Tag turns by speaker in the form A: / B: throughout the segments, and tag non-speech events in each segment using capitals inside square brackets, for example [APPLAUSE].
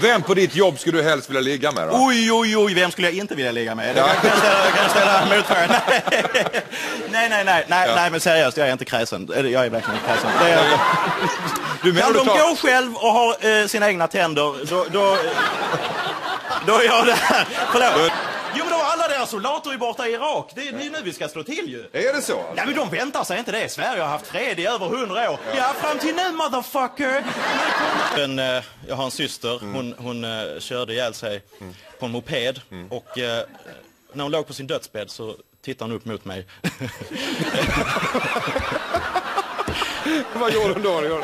A: Vem på ditt jobb skulle du helst vilja ligga med då?
B: Oj, oj, oj, vem skulle jag inte vilja ligga med? Det kan jag ställa, kan jag ställa [LAUGHS] motfrågan. Nej, nej, nej, nej, nej, men seriöst, jag är inte kräsen. Jag är verkligen inte kräsen. Det är,
A: Du
B: kan de
A: tar...
B: gå själv och ha eh, sina egna tänder, då, då, då är jag där. Förlåt. Jo, men då alla deras soldater är borta i Irak. Det är, är nu vi ska slå till ju.
A: Är det så?
B: Ja, men de väntar sig inte det. Sverige har haft fred i över hundra år. Ja, fram till nu, motherfucker! En, eh, jag har en syster. Hon, hon eh, körde ihjäl sig på en moped. Och eh, när hon låg på sin dödsbädd så tittade hon upp mot mig. [LAUGHS]
A: Vad gjorde hon då?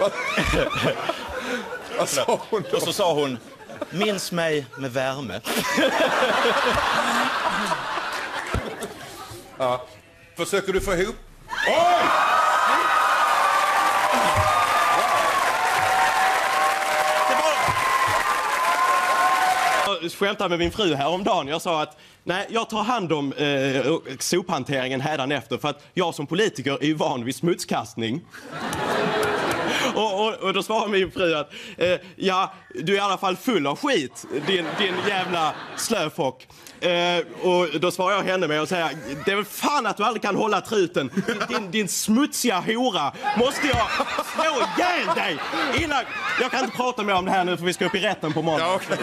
A: Vad- [LAUGHS] Vad sa hon då?
B: Och så sa hon, minns mig med värme.
A: Försöker du få ihop...
C: Jag skämtade med min fru häromdagen. Jag sa att nej, jag tar hand om eh, sophanteringen hädanefter för att jag som politiker är ju van vid smutskastning. [LAUGHS] Och, och, och då svarar min fru att eh, ja, du är i alla fall full av skit, din, din jävla slöfock. Eh, och då svarar jag henne med att säga, det är väl fan att du aldrig kan hålla truten. Din, din, din smutsiga hora. Måste jag slå ihjäl dig innan... Jag kan inte prata mer om det här nu för vi ska upp i rätten på måndag.
A: Ja,
C: okay.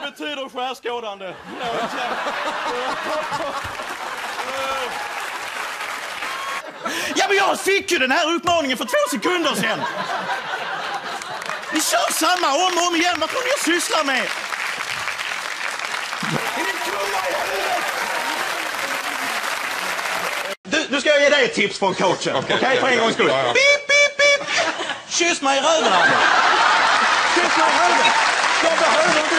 C: Vad betyder skärskådande?
B: Ja, men jag fick ju den här utmaningen för två sekunder sedan! Ni kör samma om och om igen. Vad kunde jag syssla med? Du, nu ska jag ge dig ett tips från coachen. Okej,
A: okej,
B: för en gångs skull.
A: ja, ja.
B: Pip, pip, pip! Kyss mig i röven, Anders. Kyss mig i röven. Jag behöver inte